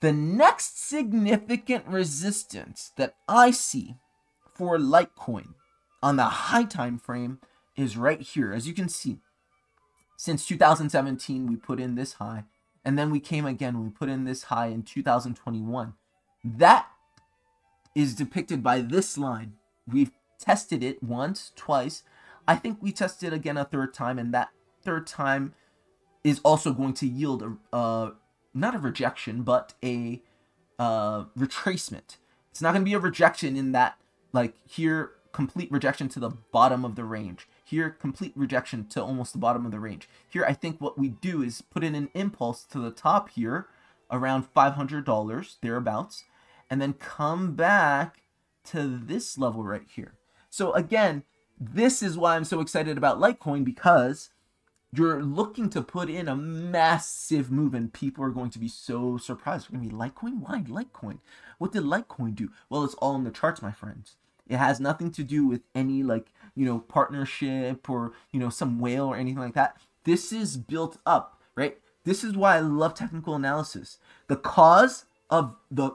The next significant resistance that I see for Litecoin on the high time frame is right here. As you can see, since 2017, we put in this high, and then we came again, we put in this high in 2021. That is depicted by this line. We've tested it once, twice. I think we tested again a third time, and that third time is also going to yield a, uh, not a rejection, but a uh, retracement. It's not going to be a rejection in that, like, here, complete rejection to the bottom of the range. Here, complete rejection to almost the bottom of the range. Here, I think what we do is put in an impulse to the top here, around $500, thereabouts, and then come back to this level right here. So again, this is why I'm so excited about Litecoin because you're looking to put in a massive move and people are going to be so surprised. We're going to be Litecoin? Why Litecoin? What did Litecoin do? Well, it's all in the charts, my friends. It has nothing to do with any like, you know, partnership or, you know, some whale or anything like that. This is built up, right? This is why I love technical analysis. The cause of the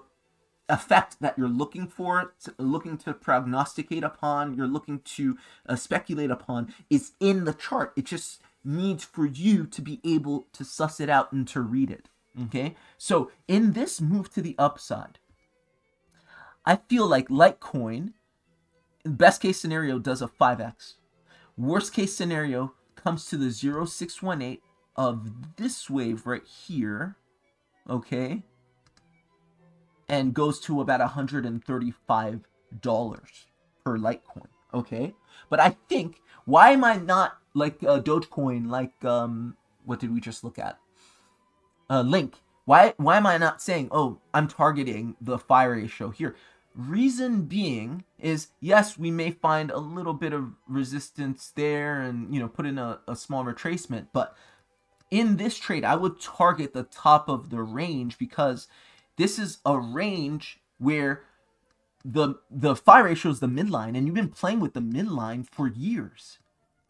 effect that you're looking for, looking to prognosticate upon, you're looking to uh, speculate upon is in the chart. It just needs for you to be able to suss it out and to read it. Okay? So, in this move to the upside, I feel like Litecoin, best case scenario, does a 5x. Worst case scenario comes to the 0618 of this wave right here. Okay? and goes to about $135 per Litecoin. Okay, but I think why am I not like uh, Dogecoin? Like um, what did we just look at? Uh, Link. Why why am I not saying oh I'm targeting the phi ratio here? Reason being is yes we may find a little bit of resistance there and you know put in a, a small retracement, but in this trade I would target the top of the range because this is a range where the the phi ratio is the midline, and you've been playing with the midline for years,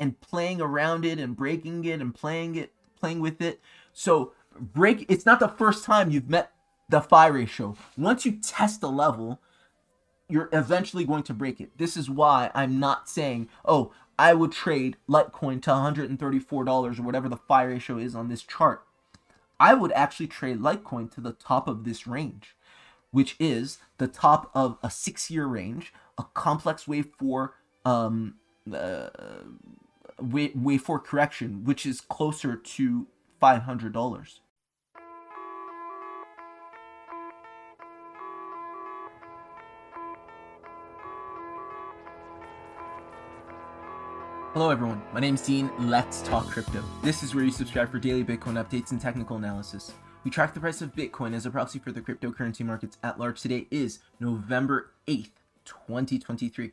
and playing around it and breaking it and playing it, playing with it. So break. It's not the first time you've met the phi ratio. Once you test a level, you're eventually going to break it. This is why I'm not saying, oh, I would trade Litecoin to $134 or whatever the phi ratio is on this chart. I would actually trade Litecoin to the top of this range, which is the top of a six-year range, a complex wave four um, uh, wave four correction, which is closer to five hundred dollars. Hello everyone, my name is Dean, let's talk crypto. This is where you subscribe for daily Bitcoin updates and technical analysis. We track the price of Bitcoin as a proxy for the cryptocurrency markets at large. Today is November 8th, 2023.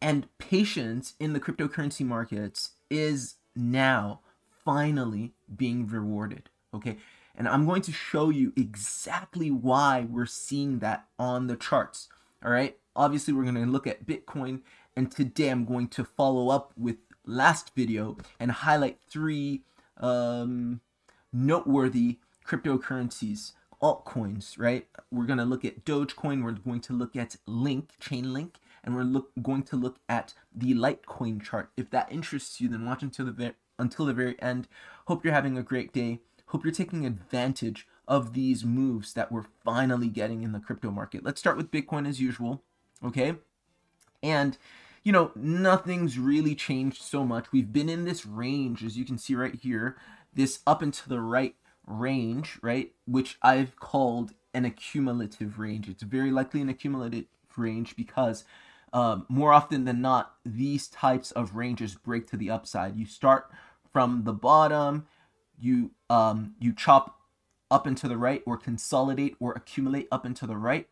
And patience in the cryptocurrency markets is now finally being rewarded, okay? And I'm going to show you exactly why we're seeing that on the charts, all right? Obviously, we're going to look at Bitcoin, and today I'm going to follow up with last video and highlight three um, noteworthy cryptocurrencies, altcoins, right? We're going to look at Dogecoin, we're going to look at Link, Chainlink, and we're look, going to look at the Litecoin chart. If that interests you, then watch until the, until the very end. Hope you're having a great day. Hope you're taking advantage of these moves that we're finally getting in the crypto market. Let's start with Bitcoin as usual, okay? And you know, nothing's really changed so much. We've been in this range, as you can see right here, this up and to the right range, right, which I've called an accumulative range. It's very likely an accumulative range because um, more often than not, these types of ranges break to the upside. You start from the bottom, you um, you chop up into the right, or consolidate or accumulate up into the right,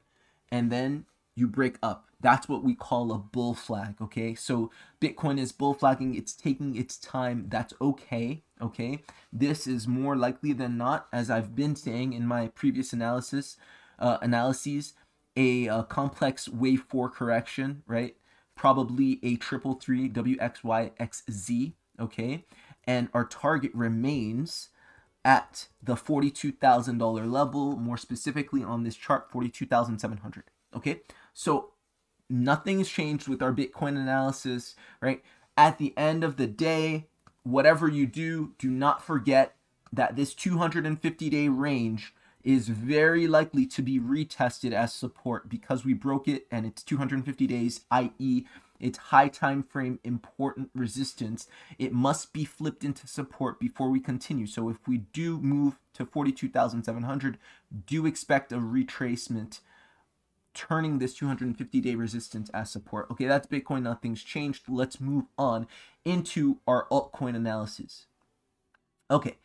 and then you break up. That's what we call a bull flag, okay? So Bitcoin is bull flagging, it's taking its time. That's okay, okay? This is more likely than not, as I've been saying in my previous analysis, uh, analyses, a, a complex wave 4 correction, right? Probably a triple three WXYXZ, okay? And our target remains at the $42,000 level, more specifically on this chart, 42,700. Okay, so nothing's changed with our Bitcoin analysis, right? At the end of the day, whatever you do, do not forget that this 250 day range is very likely to be retested as support because we broke it and it's 250 days, i.e., it's high time frame important resistance. It must be flipped into support before we continue. So if we do move to 42,700, do expect a retracement turning this 250 day resistance as support. Okay, that's Bitcoin. Nothing's changed. Let's move on into our altcoin analysis. Okay,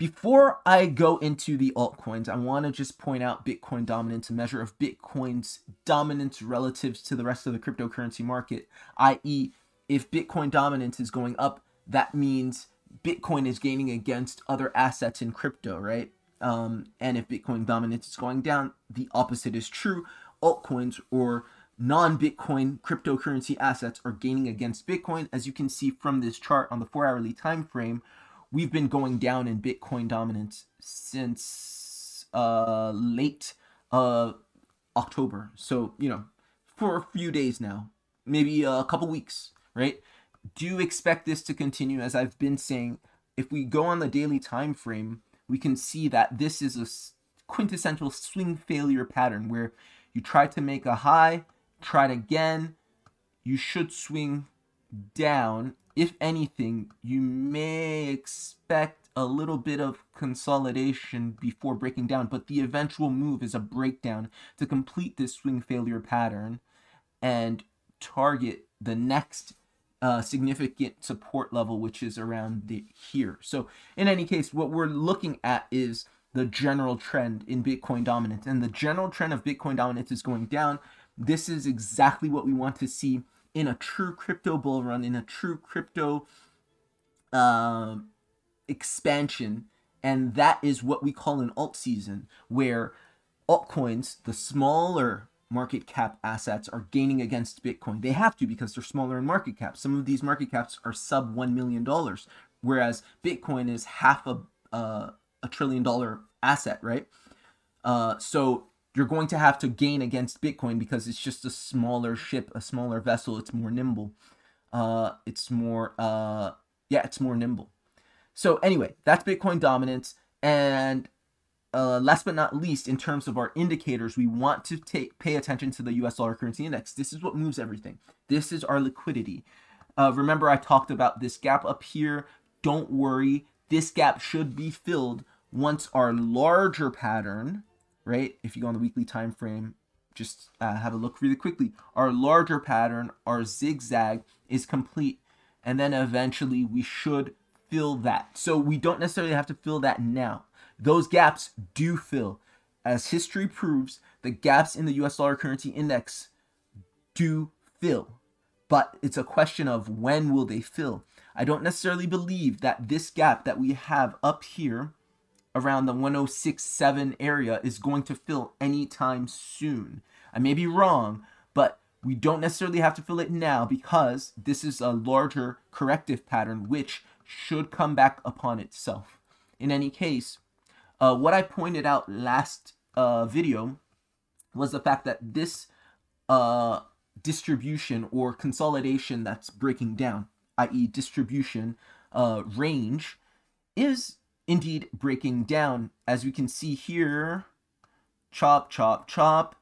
before I go into the altcoins, I want to just point out Bitcoin dominance, a measure of Bitcoin's dominance relative to the rest of the cryptocurrency market, i.e., if Bitcoin dominance is going up, that means Bitcoin is gaining against other assets in crypto, right? Um, and if Bitcoin dominance is going down, the opposite is true. Altcoins or non-Bitcoin cryptocurrency assets are gaining against Bitcoin, as you can see from this chart on the four-hourly time frame, we've been going down in Bitcoin dominance since uh, late uh, October. So, you know, for a few days now, maybe a couple weeks, right? Do you expect this to continue as I've been saying. If we go on the daily time frame, we can see that this is a quintessential swing failure pattern where you try to make a high, try it again, you should swing down if anything, you may expect a little bit of consolidation before breaking down, but the eventual move is a breakdown to complete this swing failure pattern and target the next uh, significant support level, which is around the here. So, in any case, what we're looking at is the general trend in Bitcoin dominance, and the general trend of Bitcoin dominance is going down. This is exactly what we want to see in a true crypto bull run, in a true crypto uh, expansion, and that is what we call an alt season, where altcoins, the smaller market cap assets, are gaining against Bitcoin. They have to because they're smaller in market cap. Some of these market caps are sub one million dollars, whereas Bitcoin is half a uh, a trillion dollar asset, right? Uh, so you're going to have to gain against Bitcoin because it's just a smaller ship, a smaller vessel. It's more nimble. Uh, it's more, uh, yeah, it's more nimble. So anyway, that's Bitcoin dominance. And uh, last but not least, in terms of our indicators, we want to take pay attention to the U.S. dollar currency index. This is what moves everything. This is our liquidity. Uh, remember, I talked about this gap up here. Don't worry, this gap should be filled once our larger pattern right? If you go on the weekly time frame, just uh, have a look really quickly. Our larger pattern, our zigzag, is complete. And then eventually we should fill that. So we don't necessarily have to fill that now. Those gaps do fill. As history proves, the gaps in the US dollar currency index do fill. But it's a question of when will they fill. I don't necessarily believe that this gap that we have up here around the 1067 area is going to fill anytime soon. I may be wrong, but we don't necessarily have to fill it now because this is a larger corrective pattern which should come back upon itself. In any case, uh, what I pointed out last uh, video was the fact that this uh, distribution or consolidation that's breaking down, i.e. distribution uh, range, is indeed breaking down. As we can see here, chop, chop, chop,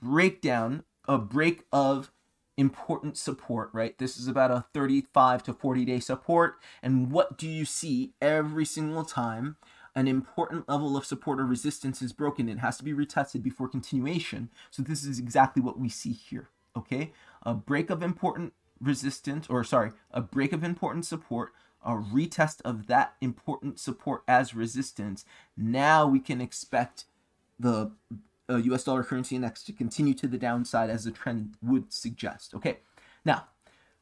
breakdown, a break of important support, right? This is about a 35 to 40 day support. And what do you see every single time an important level of support or resistance is broken? It has to be retested before continuation. So this is exactly what we see here, okay? A break of important resistance, or sorry, a break of important support, a retest of that important support as resistance, now we can expect the uh, US dollar currency index to continue to the downside as the trend would suggest. Okay, now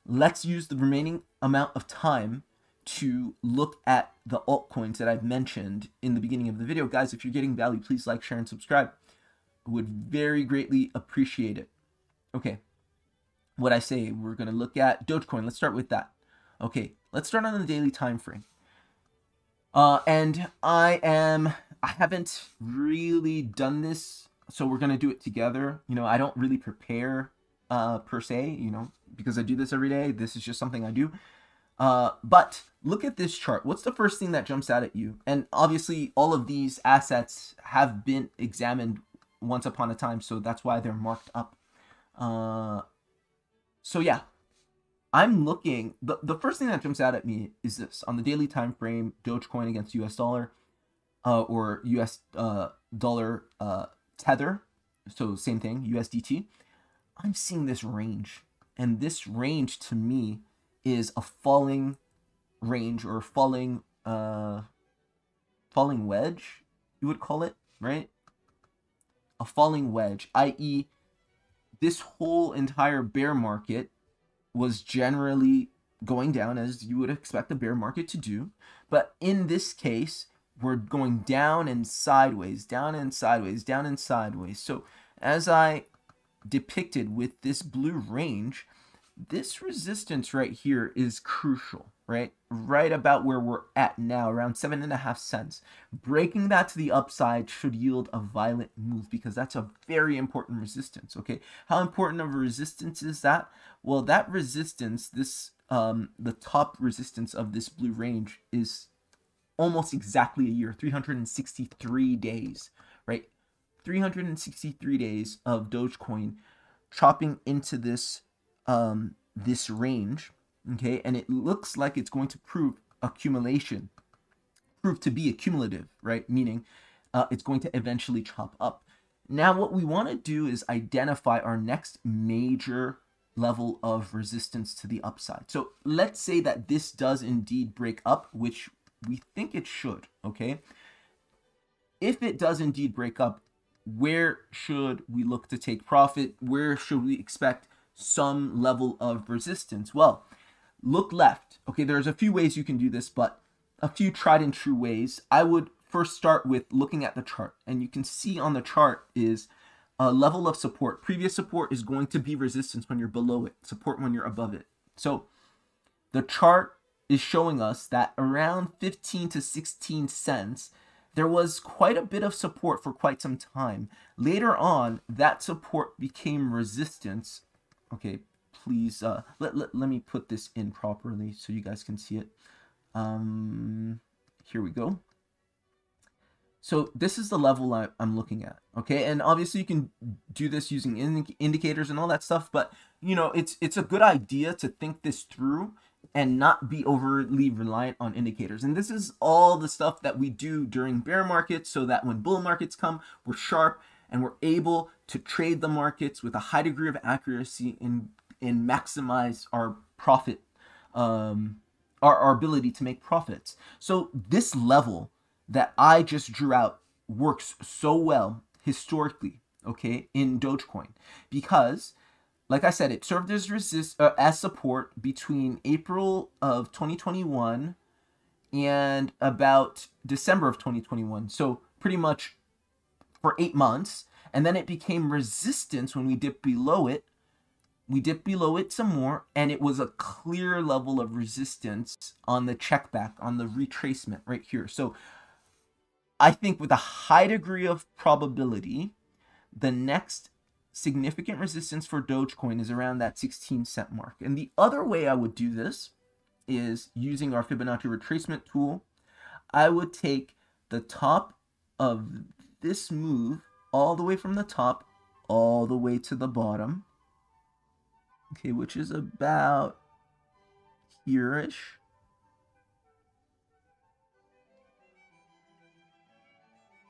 let's use the remaining amount of time to look at the altcoins that I've mentioned in the beginning of the video. Guys, if you're getting value, please like, share, and subscribe. Would very greatly appreciate it. Okay, what I say, we're going to look at Dogecoin. Let's start with that. Okay, let's start on the daily time frame. Uh, and I am, I haven't really done this, so we're going to do it together. You know, I don't really prepare uh, per se, you know, because I do this every day. This is just something I do. Uh, but look at this chart. What's the first thing that jumps out at you? And obviously, all of these assets have been examined once upon a time, so that's why they're marked up. Uh, so yeah, I'm looking. the The first thing that jumps out at me is this on the daily time frame: Dogecoin against U.S. dollar, uh, or U.S. Uh, dollar uh, tether. So same thing, USDT. I'm seeing this range, and this range to me is a falling range or falling uh falling wedge you would call it right a falling wedge i.e this whole entire bear market was generally going down as you would expect a bear market to do. But in this case we're going down and sideways down and sideways down and sideways. So as i depicted with this blue range this resistance right here is crucial, right? Right about where we're at now, around seven and a half cents. Breaking that to the upside should yield a violent move because that's a very important resistance, okay? How important of a resistance is that? Well, that resistance, this, um, the top resistance of this blue range is almost exactly a year, 363 days, right? 363 days of Dogecoin chopping into this um, this range, okay, and it looks like it's going to prove accumulation, prove to be accumulative, right? Meaning uh, it's going to eventually chop up. Now, what we want to do is identify our next major level of resistance to the upside. So let's say that this does indeed break up, which we think it should, okay? If it does indeed break up, where should we look to take profit? Where should we expect some level of resistance? Well, look left. Okay, there's a few ways you can do this, but a few tried and true ways. I would first start with looking at the chart, and you can see on the chart is a level of support. Previous support is going to be resistance when you're below it, support when you're above it. So the chart is showing us that around 15 to 16 cents, there was quite a bit of support for quite some time. Later on, that support became resistance okay please uh let, let, let me put this in properly so you guys can see it. Um here we go. So this is the level I, am looking at okay? And obviously you can do this using ind indicators and all that stuff but you know it's it's a good idea to think this through and not be overly reliant on indicators. And this is all the stuff that we do during bear markets so that when bull markets come we're sharp and we're able to trade the markets with a high degree of accuracy and, and maximize our profit, um, our, our ability to make profits. So this level that I just drew out works so well historically, okay, in Dogecoin because like I said, it served as resist uh, as support between April of 2021 and about December of 2021. So pretty much for eight months, and then it became resistance when we dipped below it. We dipped below it some more, and it was a clear level of resistance on the checkback, on the retracement right here. So I think with a high degree of probability, the next significant resistance for Dogecoin is around that 16 cent mark. And the other way I would do this is using our Fibonacci retracement tool. I would take the top of this move all the way from the top all the way to the bottom. Okay, which is about here-ish.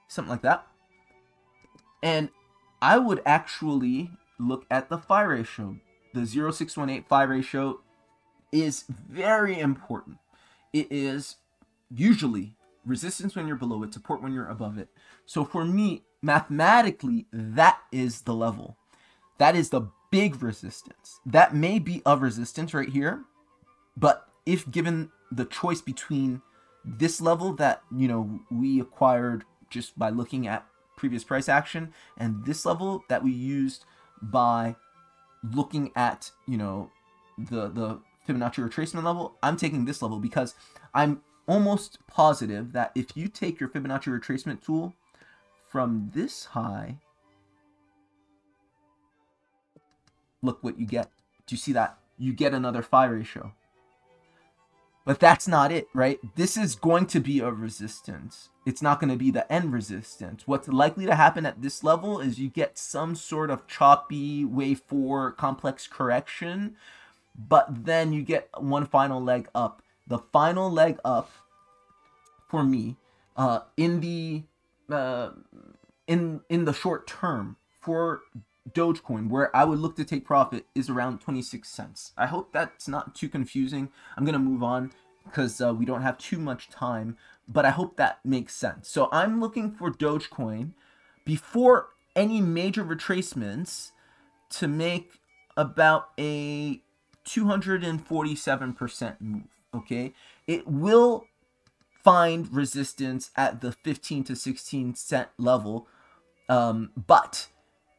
Something like that. And I would actually look at the phi ratio. The 0618 phi ratio is very important. It is usually resistance when you're below it, support when you're above it. So for me, mathematically, that is the level. That is the big resistance. That may be a resistance right here, but if given the choice between this level that, you know, we acquired just by looking at previous price action and this level that we used by looking at, you know, the the Fibonacci retracement level, I'm taking this level because I'm almost positive that if you take your Fibonacci retracement tool from this high, look what you get. Do you see that? You get another phi ratio. But that's not it, right? This is going to be a resistance. It's not going to be the end resistance. What's likely to happen at this level is you get some sort of choppy wave 4 complex correction, but then you get one final leg up. The final leg up for me uh, in the uh, in in the short term for Dogecoin, where I would look to take profit, is around 26 cents. I hope that's not too confusing. I'm going to move on because uh, we don't have too much time, but I hope that makes sense. So I'm looking for Dogecoin before any major retracements to make about a 247% move, okay? It will find resistance at the 15 to 16 cent level, um, but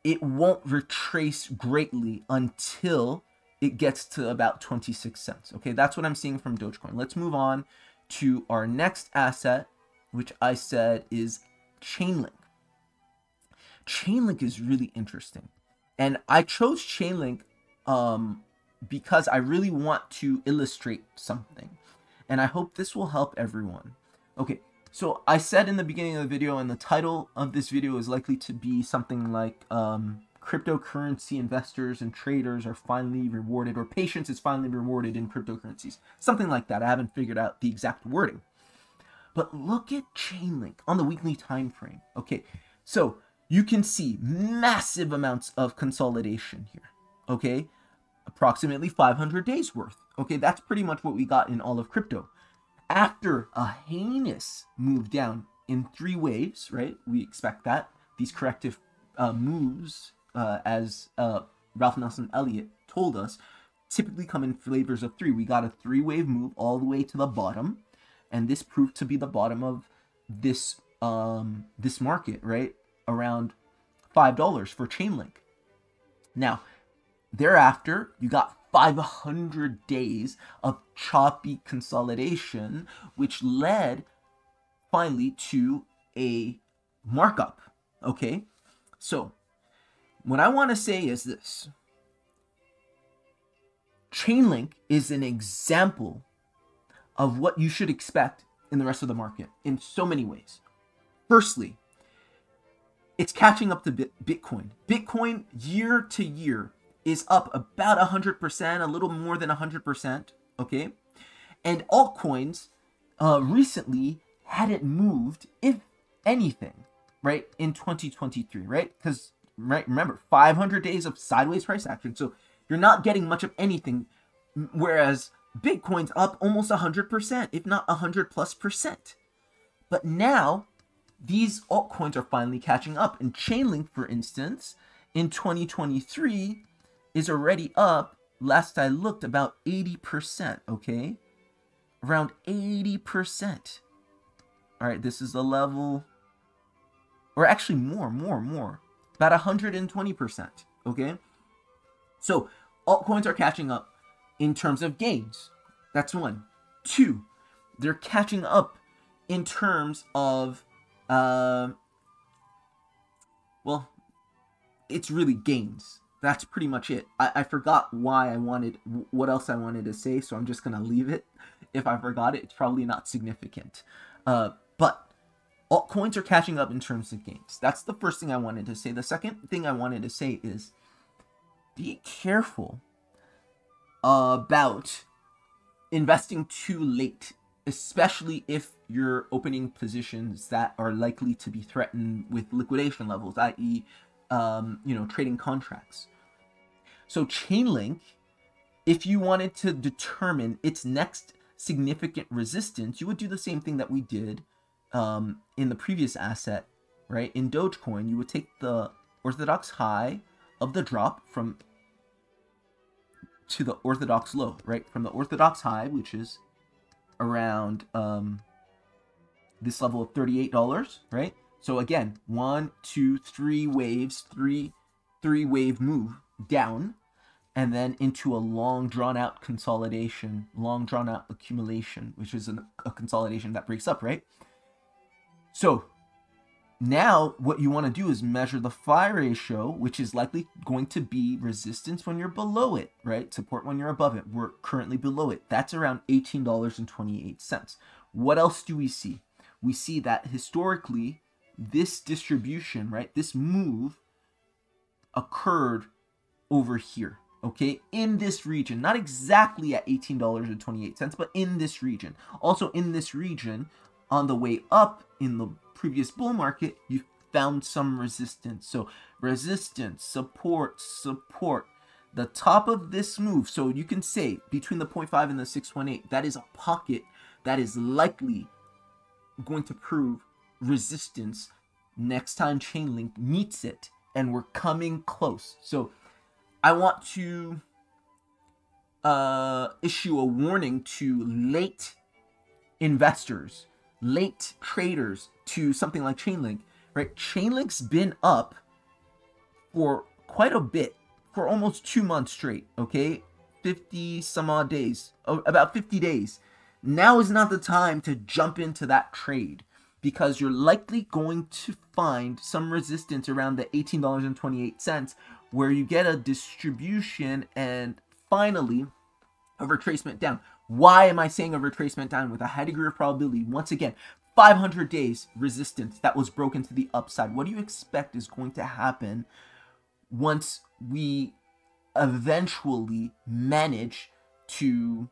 it won't retrace greatly until it gets to about 26 cents. Okay, that's what I'm seeing from Dogecoin. Let's move on to our next asset, which I said is Chainlink. Chainlink is really interesting. And I chose Chainlink um, because I really want to illustrate something. And I hope this will help everyone. Okay, so I said in the beginning of the video, and the title of this video is likely to be something like um, cryptocurrency investors and traders are finally rewarded, or patience is finally rewarded in cryptocurrencies. Something like that. I haven't figured out the exact wording. But look at Chainlink on the weekly time frame. Okay, so you can see massive amounts of consolidation here. Okay, approximately 500 days worth. Okay, that's pretty much what we got in all of crypto after a heinous move down in three waves, right? We expect that. These corrective uh, moves, uh, as uh, Ralph Nelson Elliott told us, typically come in flavors of three. We got a three wave move all the way to the bottom, and this proved to be the bottom of this um, this market, right? Around five dollars for Chainlink. Now, thereafter, you got 500 days of choppy consolidation, which led finally to a markup. Okay, so what I want to say is this Chainlink is an example of what you should expect in the rest of the market in so many ways. Firstly, it's catching up to Bitcoin. Bitcoin year to year is up about 100%, a little more than 100%, okay? And altcoins uh, recently hadn't moved, if anything, right, in 2023, right? Because, right, remember, 500 days of sideways price action. So you're not getting much of anything, whereas Bitcoin's up almost 100%, if not 100 plus percent. But now, these altcoins are finally catching up. And Chainlink, for instance, in 2023 is already up, last I looked, about 80%, okay? Around 80%. All right, this is a level, or actually more, more, more. About 120%, okay? So altcoins are catching up in terms of gains. That's one. Two, they're catching up in terms of, uh, well, it's really gains that's pretty much it. I, I forgot why I wanted, what else I wanted to say, so I'm just going to leave it. If I forgot it, it's probably not significant. Uh, but altcoins are catching up in terms of gains. That's the first thing I wanted to say. The second thing I wanted to say is be careful about investing too late, especially if you're opening positions that are likely to be threatened with liquidation levels, i.e., um, you know, trading contracts. So Chainlink, if you wanted to determine its next significant resistance, you would do the same thing that we did um, in the previous asset, right? In Dogecoin, you would take the orthodox high of the drop from to the orthodox low, right? From the orthodox high, which is around um, this level of $38, right? So again, one, two, three waves, three, three wave move down and then into a long drawn out consolidation, long drawn out accumulation, which is an, a consolidation that breaks up, right? So now what you want to do is measure the phi ratio, which is likely going to be resistance when you're below it, right? Support when you're above it. We're currently below it. That's around $18.28. What else do we see? We see that historically, this distribution, right, this move occurred over here okay, in this region, not exactly at $18.28, but in this region. Also in this region, on the way up in the previous bull market, you found some resistance. So resistance, support, support. The top of this move, so you can say between the 0.5 and the 618, that is a pocket that is likely going to prove resistance next time Chainlink meets it. And we're coming close. So I want to uh, issue a warning to late investors, late traders to something like Chainlink. Right, Chainlink's been up for quite a bit, for almost two months straight. Okay, fifty some odd days, about fifty days. Now is not the time to jump into that trade because you're likely going to find some resistance around the $18.28 where you get a distribution and finally a retracement down. Why am I saying a retracement down with a high degree of probability? Once again, 500 days resistance that was broken to the upside. What do you expect is going to happen once we eventually manage to,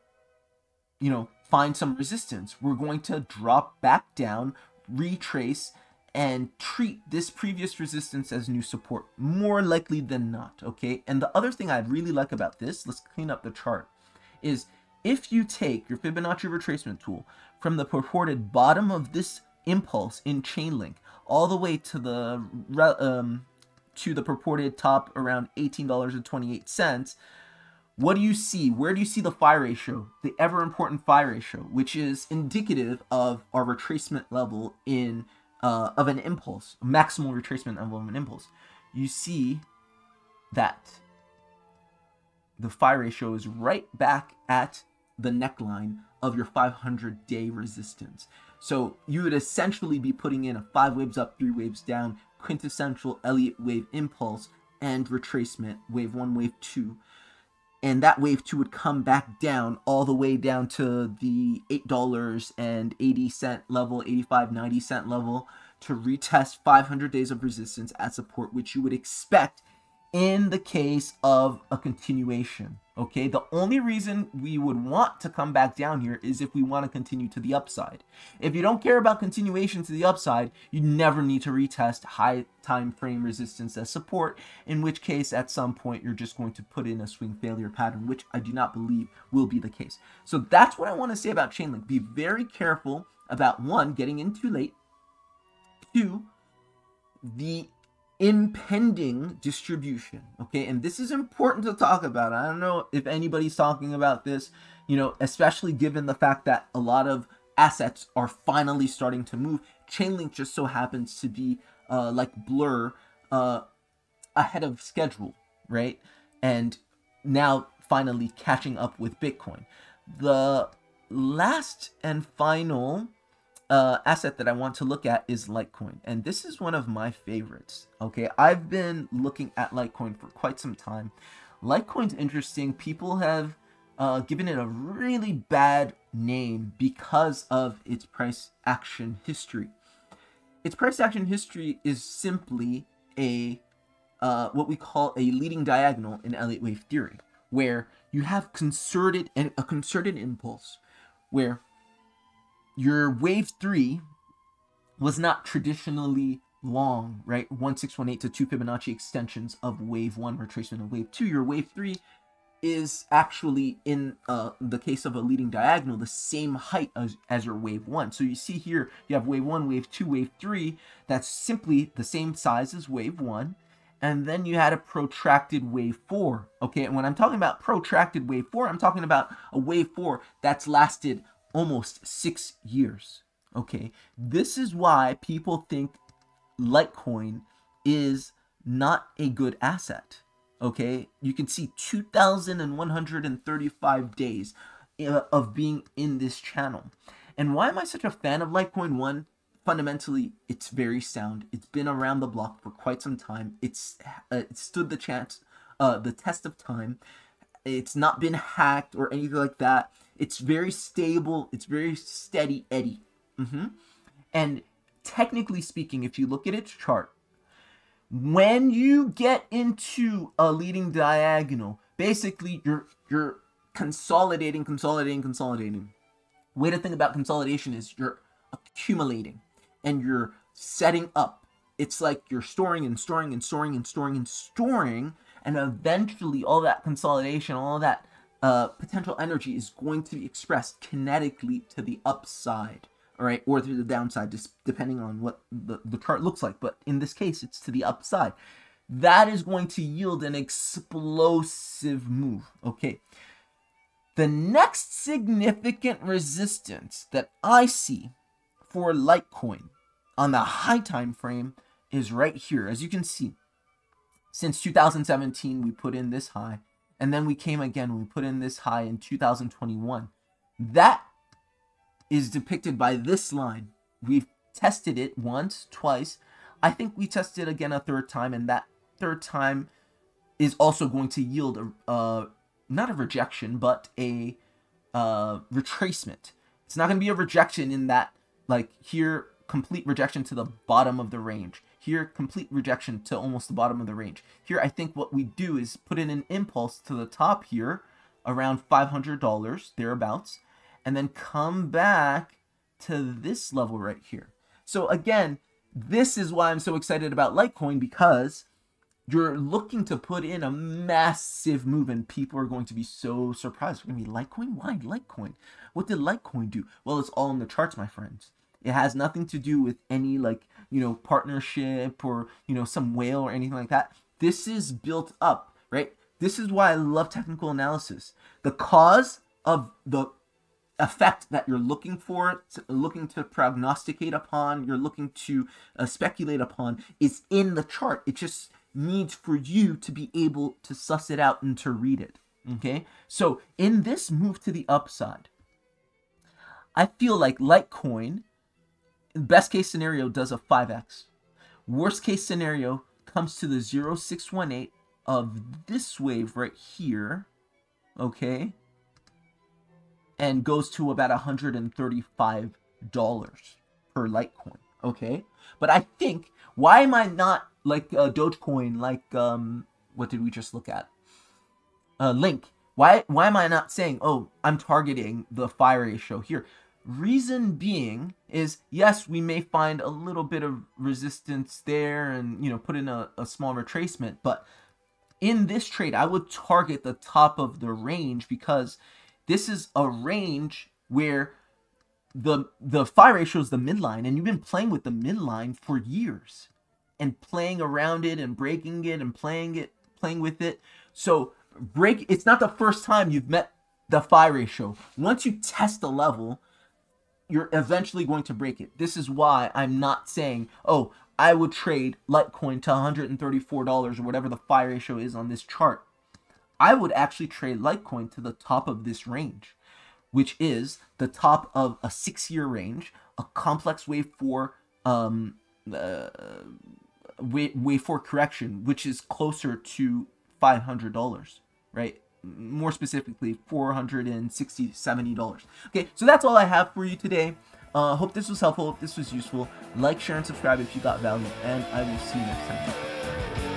you know, find some resistance? We're going to drop back down, retrace, and treat this previous resistance as new support more likely than not okay? And the other thing i really like about this let's clean up the chart is if you take your fibonacci retracement tool from the purported bottom of this impulse in chainlink all the way to the um, to the purported top around $18.28 what do you see? Where do you see the phi ratio the ever important phi ratio which is indicative of our retracement level in uh, of an impulse, maximal retracement of an impulse, you see that the phi ratio is right back at the neckline of your 500 day resistance. So you would essentially be putting in a five waves up, three waves down, quintessential Elliott wave impulse and retracement, wave one, wave two and that wave two would come back down all the way down to the $8.80 level 85 90 cent level to retest 500 days of resistance at support which you would expect in the case of a continuation. Okay, the only reason we would want to come back down here is if we want to continue to the upside. If you don't care about continuation to the upside, you never need to retest high time frame resistance as support, in which case at some point you're just going to put in a swing failure pattern, which I do not believe will be the case. So that's what I want to say about Chainlink. Be very careful about one, getting in too late, two, the impending distribution. Okay, and this is important to talk about. I don't know if anybody's talking about this, you know, especially given the fact that a lot of assets are finally starting to move. Chainlink just so happens to be uh, like Blur uh, ahead of schedule, right? And now finally catching up with Bitcoin. The last and final uh, asset that I want to look at is Litecoin. And this is one of my favorites. Okay, I've been looking at Litecoin for quite some time. Litecoin's interesting. People have uh, given it a really bad name because of its price action history. Its price action history is simply a uh, what we call a leading diagonal in Elliott wave theory, where you have concerted and a concerted impulse, where your wave three was not traditionally long, right? 1618 to 2 Fibonacci extensions of wave 1 retracement of wave 2. Your wave 3 is actually, in uh, the case of a leading diagonal, the same height as, as your wave 1. So you see here, you have wave 1, wave 2, wave 3. That's simply the same size as wave 1. And then you had a protracted wave 4. Okay, and when I'm talking about protracted wave 4, I'm talking about a wave 4 that's lasted almost six years. Okay, this is why people think Litecoin is not a good asset. Okay, you can see 2,135 days uh, of being in this channel. And why am I such a fan of Litecoin? One, fundamentally, it's very sound. It's been around the block for quite some time. It's uh, it stood the chance, uh, the test of time. It's not been hacked or anything like that. It's very stable. It's very steady Eddie. Mm-hmm. And technically speaking, if you look at its chart, when you get into a leading diagonal, basically you're you're consolidating, consolidating, consolidating. Way to think about consolidation is you're accumulating and you're setting up. It's like you're storing and storing and storing and storing and storing, and eventually all that consolidation, all that uh, potential energy is going to be expressed kinetically to the upside all right, or to the downside, just depending on what the, the chart looks like. But in this case, it's to the upside. That is going to yield an explosive move. Okay. The next significant resistance that I see for Litecoin on the high time frame is right here. As you can see, since 2017, we put in this high, and then we came again, we put in this high in 2021. That is depicted by this line. We've tested it once, twice. I think we tested again a third time, and that third time is also going to yield a, not a rejection, but a uh, retracement. It's not going to be a rejection in that, like, here, complete rejection to the bottom of the range. Here, complete rejection to almost the bottom of the range. Here, I think what we do is put in an impulse to the top here, around $500, thereabouts, and then come back to this level right here. So again, this is why I'm so excited about Litecoin because you're looking to put in a massive move and people are going to be so surprised. We're going to be Litecoin? Why Litecoin? What did Litecoin do? Well, it's all in the charts, my friends. It has nothing to do with any like, you know, partnership or, you know, some whale or anything like that. This is built up, right? This is why I love technical analysis. The cause of the effect that you're looking for, looking to prognosticate upon, you're looking to uh, speculate upon is in the chart. It just needs for you to be able to suss it out and to read it. Okay? So, in this move to the upside, I feel like Litecoin, best case scenario, does a 5x. Worst case scenario comes to the 0618 of this wave right here. Okay? and goes to about $135 per Litecoin. Okay, but I think why am I not like uh, Dogecoin? Like um, what did we just look at? Uh, Link. Why why am I not saying oh I'm targeting the phi ratio here? Reason being is yes we may find a little bit of resistance there and you know put in a, a small retracement, but in this trade I would target the top of the range because this is a range where the the phi ratio is the midline, and you've been playing with the midline for years, and playing around it and breaking it and playing it, playing with it. So break. It's not the first time you've met the phi ratio. Once you test the level, you're eventually going to break it. This is why I'm not saying, oh, I would trade Litecoin to $134 or whatever the phi ratio is on this chart. I would actually trade Litecoin to the top of this range, which is the top of a six-year range, a complex wave four um, uh, wave, wave four correction, which is closer to five hundred dollars, right? More specifically, four hundred and sixty, seventy dollars. Okay, so that's all I have for you today. Uh, hope this was helpful. Hope this was useful. Like, share, and subscribe if you got value, and I will see you next time.